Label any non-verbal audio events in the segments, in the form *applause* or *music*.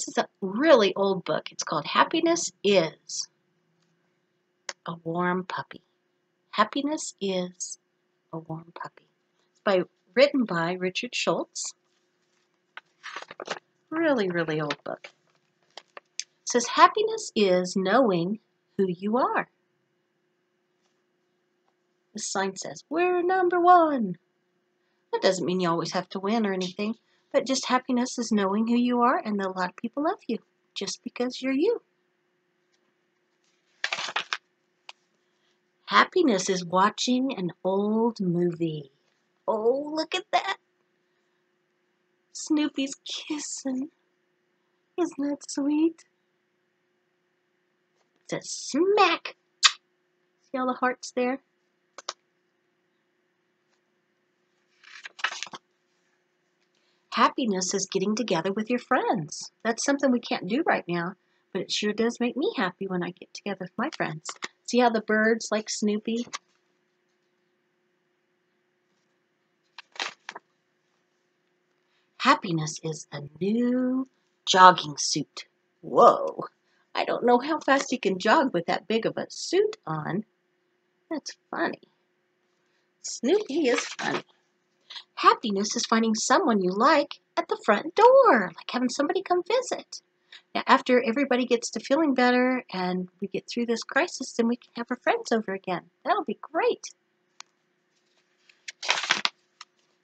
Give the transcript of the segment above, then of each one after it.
This is a really old book. It's called Happiness Is a Warm Puppy. Happiness is a Warm Puppy. It's by written by Richard Schulz. Really, really old book. It says happiness is knowing who you are. The sign says, We're number one. That doesn't mean you always have to win or anything, but just happiness is knowing who you are and that a lot of people love you just because you're you. Happiness is watching an old movie. Oh, look at that. Snoopy's kissing. Isn't that sweet? It's a smack. See all the hearts there? Happiness is getting together with your friends. That's something we can't do right now, but it sure does make me happy when I get together with my friends. See how the birds like Snoopy? Happiness is a new jogging suit. Whoa! I don't know how fast you can jog with that big of a suit on. That's funny. Snoopy is funny. Happiness is finding someone you like at the front door, like having somebody come visit. Now, after everybody gets to feeling better and we get through this crisis, then we can have our friends over again. That'll be great.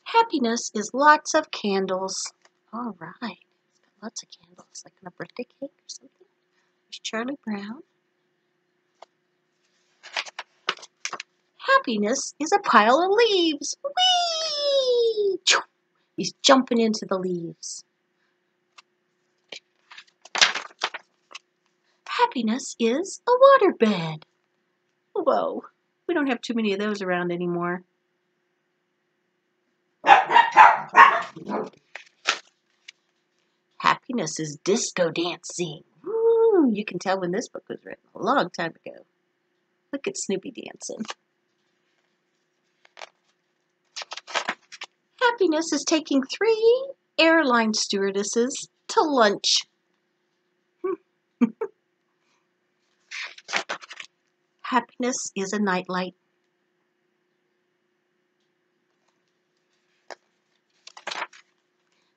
Happiness is lots of candles. All right. Lots of candles, like on a birthday cake or something. There's Charlie Brown. Happiness is a pile of leaves. Whee! He's jumping into the leaves. Happiness is a waterbed. Whoa, we don't have too many of those around anymore. Happiness is disco dancing. Woo, you can tell when this book was written a long time ago. Look at Snoopy dancing. Happiness is taking three airline stewardesses to lunch. *laughs* Happiness is a nightlight.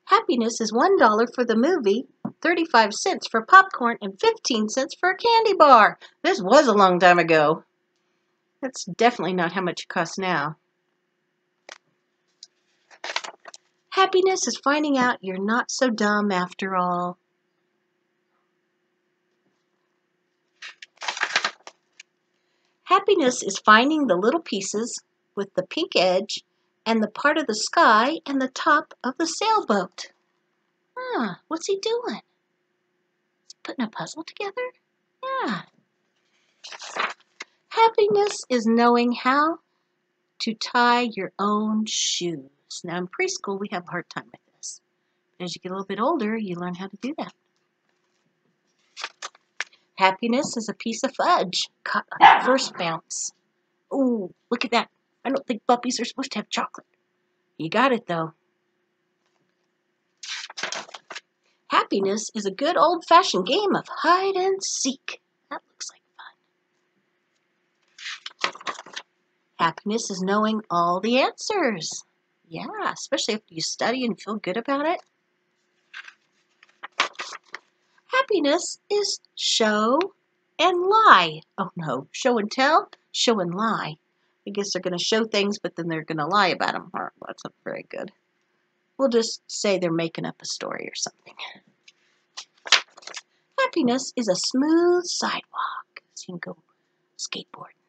Happiness is $1 for the movie, 35 cents for popcorn, and 15 cents for a candy bar. This was a long time ago. That's definitely not how much it costs now. Happiness is finding out you're not so dumb after all. Happiness is finding the little pieces with the pink edge and the part of the sky and the top of the sailboat. Ah, what's he doing? Putting a puzzle together? Yeah. Happiness is knowing how to tie your own shoes. Now in preschool we have a hard time with this. But As you get a little bit older, you learn how to do that. Happiness is a piece of fudge first bounce. Ooh, look at that. I don't think puppies are supposed to have chocolate. You got it, though. Happiness is a good old-fashioned game of hide and seek. That looks like fun. Happiness is knowing all the answers. Yeah, especially if you study and feel good about it. Happiness is show and lie. Oh no, show and tell, show and lie. I guess they're going to show things, but then they're going to lie about them. Well, that's not very good. We'll just say they're making up a story or something. Happiness is a smooth sidewalk. So you can go skateboarding.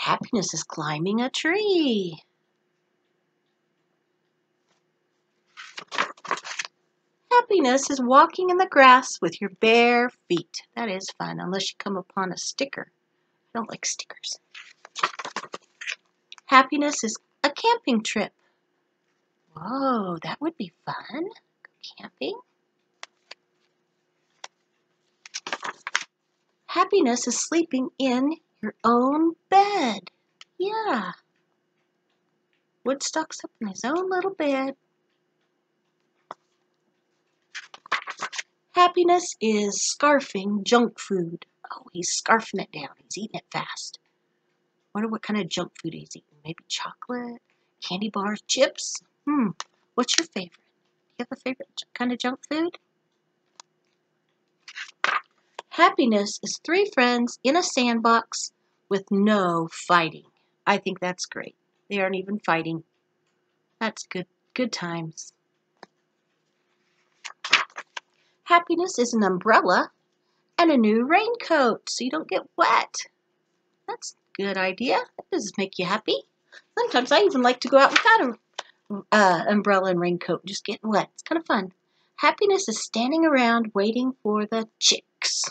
Happiness is climbing a tree. Happiness is walking in the grass with your bare feet. That is fun, unless you come upon a sticker. I don't like stickers. Happiness is a camping trip. Whoa, that would be fun. Go camping. Happiness is sleeping in your own bed. Yeah. Woodstock's up in his own little bed. Happiness is scarfing junk food. Oh, he's scarfing it down. He's eating it fast. Wonder what kind of junk food he's eating. Maybe chocolate, candy bars, chips. Hmm. What's your favorite? Do you have a favorite kind of junk food? Happiness is three friends in a sandbox with no fighting. I think that's great. They aren't even fighting. That's good good times. Happiness is an umbrella and a new raincoat so you don't get wet. That's a good idea. That does make you happy. Sometimes I even like to go out without an uh, umbrella and raincoat, just getting wet. It's kind of fun. Happiness is standing around waiting for the chicks.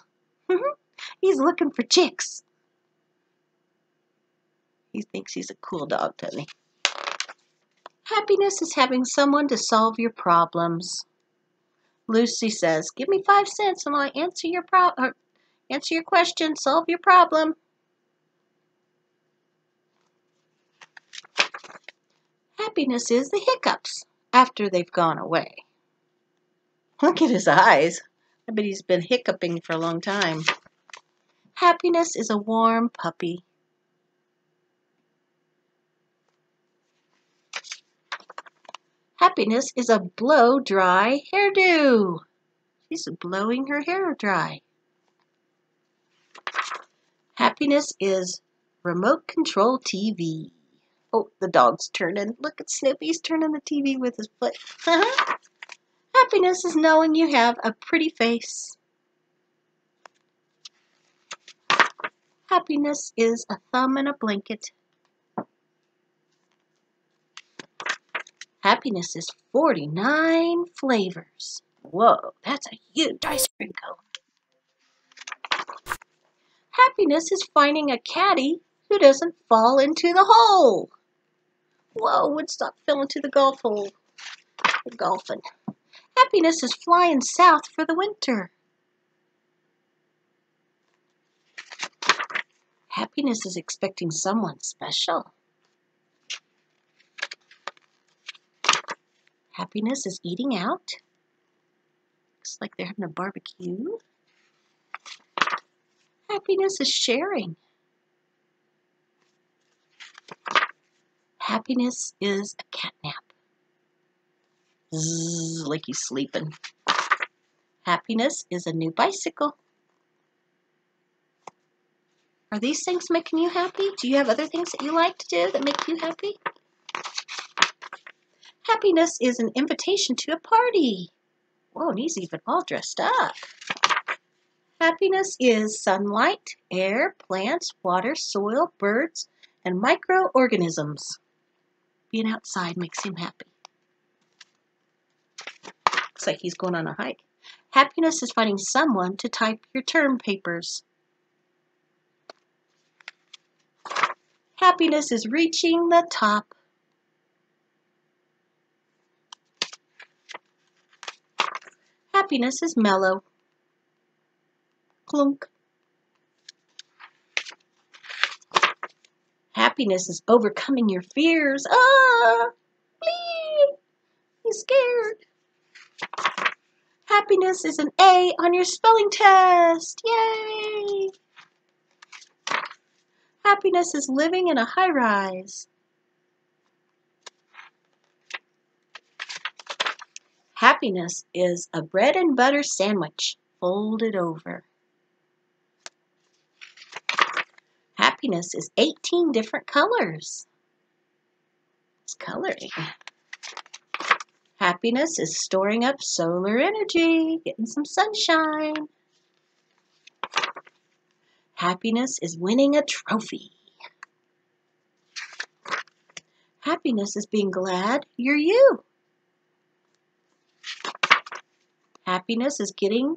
Mm-hmm. he's looking for chicks. He thinks he's a cool dog, doesn't he? Happiness is having someone to solve your problems. Lucy says, "Give me five cents and I'll answer your pro- uh, answer your question, solve your problem." Happiness is the hiccups after they've gone away. Look at his eyes. I bet he's been hiccuping for a long time. Happiness is a warm puppy. Happiness is a blow dry hairdo. She's blowing her hair dry. Happiness is remote control TV. Oh, the dog's turning. Look at Snoopy's turning the TV with his foot. *laughs* Happiness is knowing you have a pretty face. Happiness is a thumb in a blanket. Happiness is 49 flavors. Whoa, that's a huge ice cream cone. Happiness is finding a caddy who doesn't fall into the hole. Whoa, would stop falling into the golf hole. Golfing. Happiness is flying south for the winter. Happiness is expecting someone special. Happiness is eating out. Looks like they're having a barbecue. Happiness is sharing. Happiness is a cat nap. Zzz, like he's sleeping. Happiness is a new bicycle. Are these things making you happy? Do you have other things that you like to do that make you happy? Happiness is an invitation to a party. Whoa, and he's even all dressed up. Happiness is sunlight, air, plants, water, soil, birds, and microorganisms. Being outside makes him happy. Like he's going on a hike. Happiness is finding someone to type your term papers. Happiness is reaching the top. Happiness is mellow. Clunk. Happiness is overcoming your fears. Ah! Happiness is an A on your spelling test. Yay! Happiness is living in a high rise. Happiness is a bread and butter sandwich folded over. Happiness is 18 different colors. It's coloring. Happiness is storing up solar energy, getting some sunshine. Happiness is winning a trophy. Happiness is being glad you're you. Happiness is getting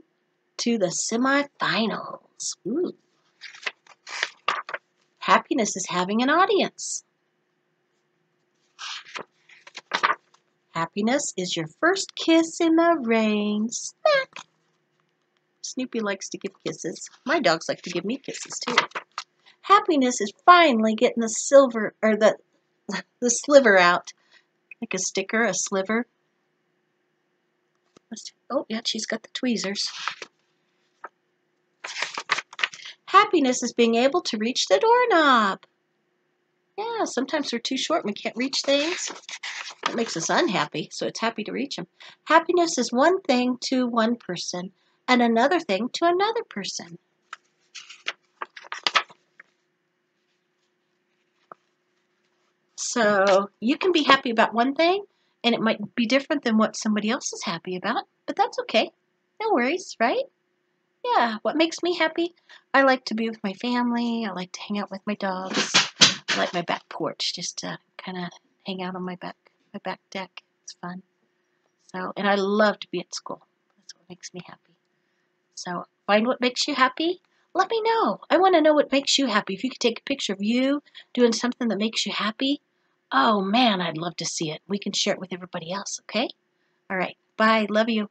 to the semifinals. Ooh. Happiness is having an audience. Happiness is your first kiss in the rain. Smack! Snoopy likes to give kisses. My dogs like to give me kisses too. Happiness is finally getting the silver or the *laughs* the sliver out. Like a sticker, a sliver. Oh, yeah, she's got the tweezers. Happiness is being able to reach the doorknob. Yeah, sometimes we're too short and we can't reach things. That makes us unhappy, so it's happy to reach them. Happiness is one thing to one person and another thing to another person. So you can be happy about one thing, and it might be different than what somebody else is happy about, but that's okay. No worries, right? Yeah, what makes me happy? I like to be with my family. I like to hang out with my dogs. I like my back porch, just to kind of hang out on my back my back deck. It's fun. So, and I love to be at school. That's what makes me happy. So, find what makes you happy. Let me know. I want to know what makes you happy. If you could take a picture of you doing something that makes you happy, oh man, I'd love to see it. We can share it with everybody else, okay? All right. Bye. Love you.